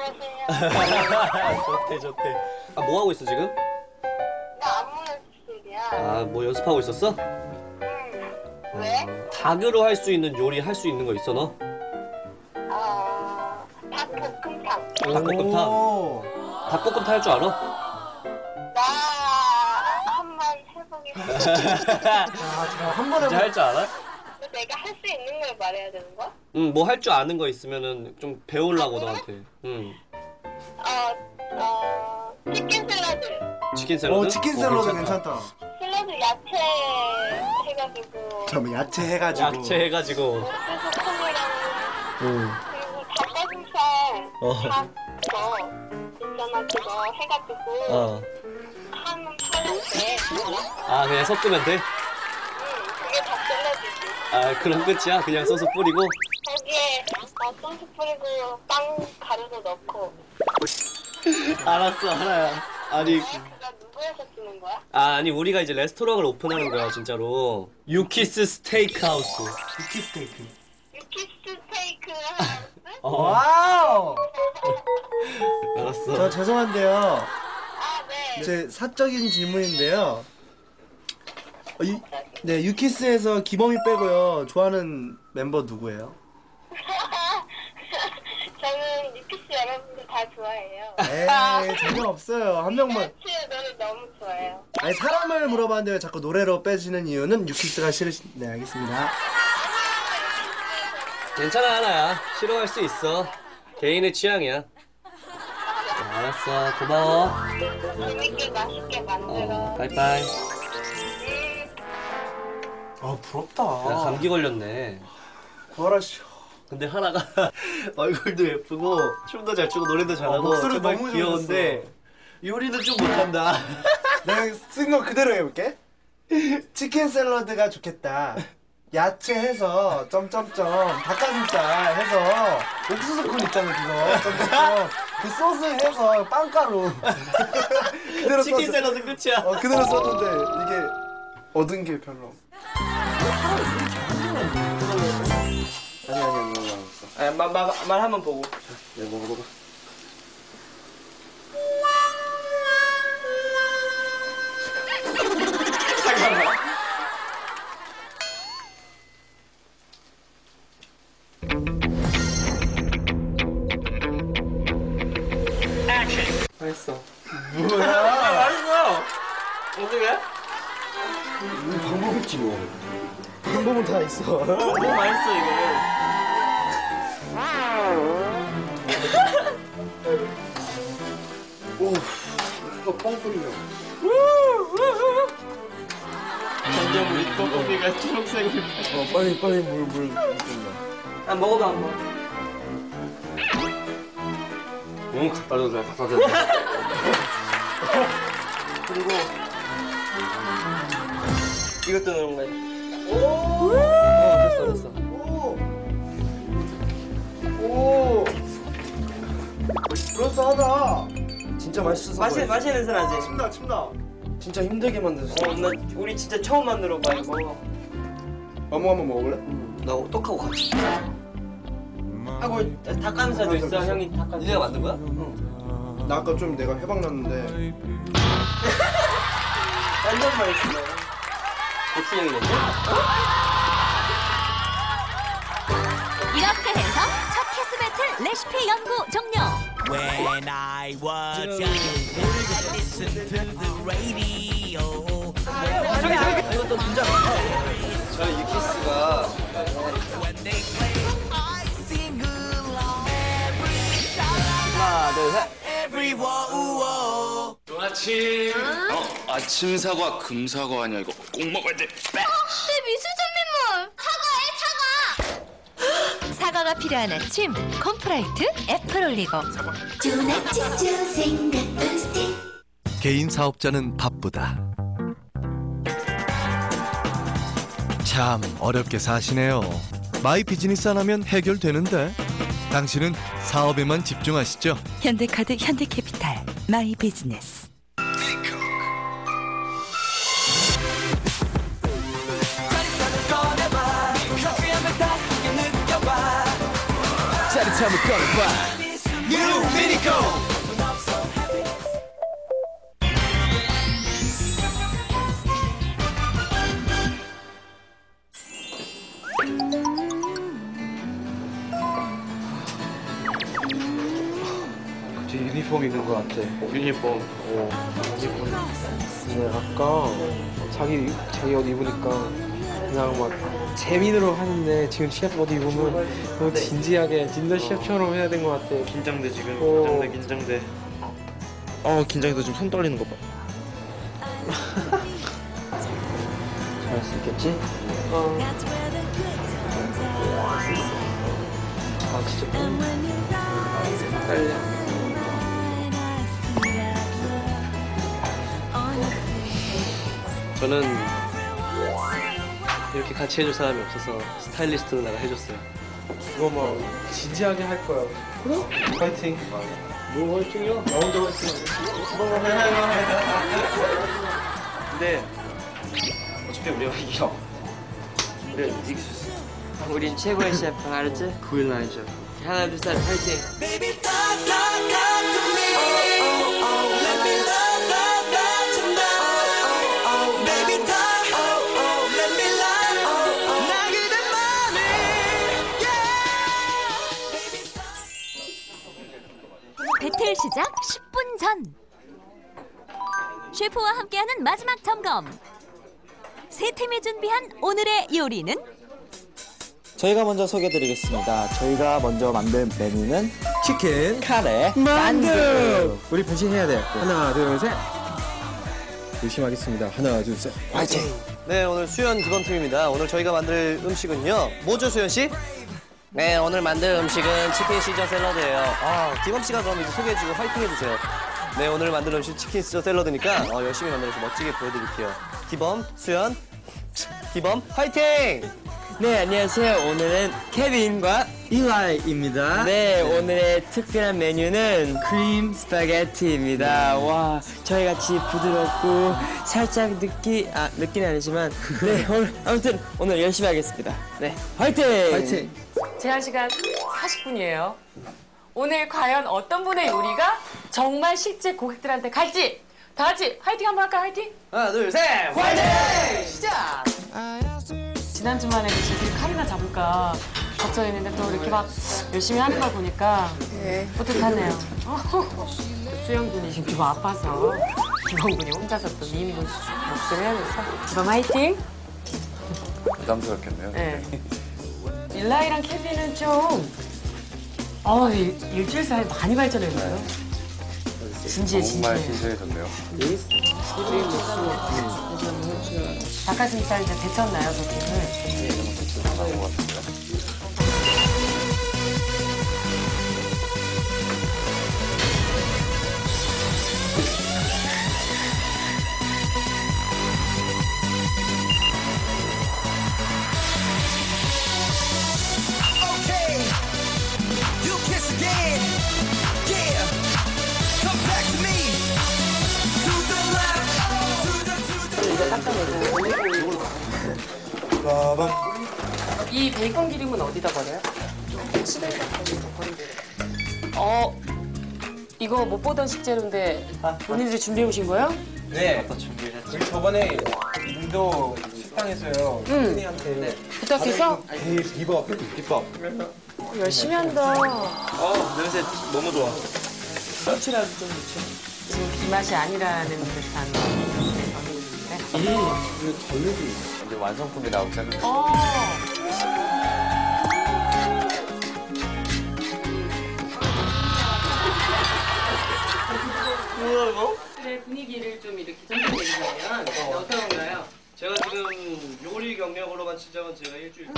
안녕하세요. 좋대 좋대. 아 뭐 하고 있어 지금? 나 안무 연습이야. 아 뭐 연습하고 있었어? 응. 왜? 닭으로 할 수 있는 요리 할 수 있는 거 있어 너? 어, 닭볶음탕. 닭볶음탕. 오. 닭볶음탕 할 줄 알아? 나 한번 해보겠습니다. 아, 제가 한 번에 진짜 할줄 알아? 걸 말해야 되는 거야? 응 뭐 할 줄 아는 거 있으면은 좀 배우려고 너한테. 응. 어, 어, 치킨 샐러드. 치킨 샐러드? 어, 치킨 샐러드 어, 괜찮다. 샐러드 야채 해가지고. 저 야채 해가지고. 야채 해가지고. 콩이랑 응. 그리고 닭가슴살 어. 닭 그거 있잖아 그거 해가지고 어. 하면 파는데 아 그냥 섞으면 돼? 아 그럼 끝이야? 그냥 소스 뿌리고? 거기에 어, 소스 뿌리고 빵 가루도 넣고 알았어 하나야. 아니 왜 그거 누구에서 쓰는 거야? 아 아니 우리가 이제 레스토랑을 오픈하는 거야 진짜로. 유키스 스테이크 하우스. 유키 스테이크. 유키스 스테이크 하우스? 어. Wow. 알았어. 저 죄송한데요. 아 네 제 사적인 질문인데요. 어, 유, 네, 유키스에서 기범이 빼고요. 좋아하는 멤버 누구예요? 저는 유키스 여러분들 다 좋아해요 에이, 전혀 없어요. 한 명만. 유키스 노래 너무 좋아해요 아니, 사람을 물어봤는데 왜 자꾸 노래로 빼지는 이유는 유키스가 싫으시, 네, 알겠습니다. 괜찮아 하나야. 싫어할 수 있어. 개인의 취향이야. 알았어 고마워. 재밌게 맛있게 만들어 어, 빠이빠이. 음. 아, 부럽다. 나 감기 걸렸네. 구하라 씨. 근데 하나가 얼굴도 예쁘고 춤도 잘 추고 노래도 잘하고 어, 목소리 정말 너무 귀여운데 요리는 좀 못한다. 내가 쓴 거 그대로 해볼게. 치킨 샐러드가 좋겠다. 야채 해서 점점점 닭가슴살 해서 옥수수 콘 있잖아 그거 점점점 그 소스 해서 빵가루 그대로 치킨 샐러드 끝이야. 어 그대로 썼는데 이게 얻은 게 별로 아니 아니 아니 아니 아, 말, 말, 말 한번 보고. 네 먹어봐. 맛있어. 뭐야? 맛있어. 어떻게? 방법 있지 뭐 방법은 다 있어 너무 맛있어 이게. 오 이거 뻥 뚫려 점점 우리 떡볶이가 초록색으로. 어 빨리 빨리 물 물 아 먹어봐 한번. 응 갖다 줘, 내가 갖다 줘. 그리고 이것도 넣은 거야. 어, 됐어 됐어. 오! 그럴싸하다. 진짜 맛있어서. 맛이 맛이 냄새 나지. 침다 침다. 진짜 힘들게 만드셨어. 어, 나 우리 진짜 처음 만들어 봐 이거. 어묵 한번 먹어볼래? 나 떡하고 같이. 하고 닭가슴살도 있어. 형이 닭가슴살. 니네가 만든 거야? 나 아까 좀 내가 해방 났는데. 완전 맛있어. 고추장이는데? 이렇게 해서 첫 키스 배틀 레시피 연구 종료. When I was young, I listened to the radio. 이것도 진짜. 저희 유키스가 When they play, I sing along. 하나 둘 셋. Whoa. 아침 어 아침 사과 금 사과 아니야 이거 꼭 먹어야 돼 내 미술 준비물 사과해 사과. 사과가 필요한 아침 콤프라이트 애플 올리고. 좋은 아침 좋은 생각 포스트 개인 사업자는 바쁘다. 참 어렵게 사시네요. My Business 하나면 해결되는데 당신은 사업에만 집중하시죠. 현대카드 현대캐피탈 My Business. 다시 꺼내봐 New Minico 유니폼 있는 것 같아. 유니폼. 어. 유니폼. 네, 아까 자기 자기 옷 입으니까 그냥 막 재민으로 하는데 지금 시합 옷 입으면 너무 진지하게 진짜 시합처럼 해야 된 것 같아. 긴장돼 지금. 긴장돼 긴장돼. 어 긴장해서 지금 손 떨리는 거 봐. 잘할 수 있겠지? 어. 아 진짜 떨려. 저는 이렇게 같이 해줄 사람이 없어서 스타일리스트는 내가 해줬어요. 이거 막 진지하게 할 거야. 그래? 파이팅. 뭐 화이팅이요? 나 혼자 화이팅. 근데 어차피 우리가 이겨. 우리가 이길 수 있어. 우린 최고의 셰프 알았지? 9일 라인 셰프. 하나 둘셋 파이팅 배틀 시작 10분 전. 셰프와 함께하는 마지막 점검. 세 팀이 준비한 오늘의 요리는 저희가 먼저 소개드리겠습니다. 저희가 먼저 만든 메뉴는 치킨, 카레, 만두. 우리 변신해야 돼. 하나 둘 셋. 열심히 하겠습니다. 하나 둘 셋. 화이팅! 네, 오늘 수연 기범팀입니다. 오늘 저희가 만들 음식은요. 뭐죠, 수연 씨? 네, 오늘 만들 음식은 치킨 시저 샐러드예요. 아, 기범 씨가 그럼 이제 소개해주고 화이팅 해주세요. 네, 오늘 만들 음식 치킨 시저 샐러드니까 어, 열심히 만들어서 멋지게 보여드릴게요. 기범, 수연, 기범, 화이팅! 네 안녕하세요 오늘은 케빈과 이라이입니다. 네 오늘의 특별한 메뉴는 크림 스파게티입니다 와 저희 같이 부드럽고 살짝 느끼 아 느끼는 아니지만 네 오늘 아무튼 오늘 열심히 하겠습니다 네 화이팅 화이팅. 제한 시간 40분이에요. 오늘 과연 어떤 분의 요리가 정말 실제 고객들한테 갈지 다 같이 화이팅 한번 할까요? 화이팅! 하나, 둘, 셋! 화이팅! 시작! 지난주만 해도 제대로 칼이나 잡을까 걱정했는데 또 이렇게 막 열심히 하는 걸 보니까 뿌듯하네요. 수영 군이 지금 좀 아파서 기범 군이 혼자서 또 미인 목소리 하면서 기범 화이팅! 부담스럽겠네요. 네. 일라이랑 케빈은 좀 어, 일, 일주일 사이에 많이 발전했나요? 진지해, 정말 진지해. 신세해졌네요. 닭가슴살 이제 데쳤나요, 도킹을? Okay, 빠밤. 이 베이컨 기름은 어디다 버려요? 어, 이거 못 보던 식재료인데 본인들이 준비해 오신 거예요? 네. 우리 저번에 인도 식당에서요. 응. 선생님한테 부탁해서 비- 비법 비법. 열심히 한다. 어 냄새 너무 좋아. 지금 이 맛이 아니라는 듯한 느낌인데. 이제 완성품이 나오기 시작했어요. 어. 뭐야, 이거? 네, 분위기를 좀 이렇게 전달해주시면 어떤 건가요? 제가 지금 요리 경력으로만 치자면 제가 일주일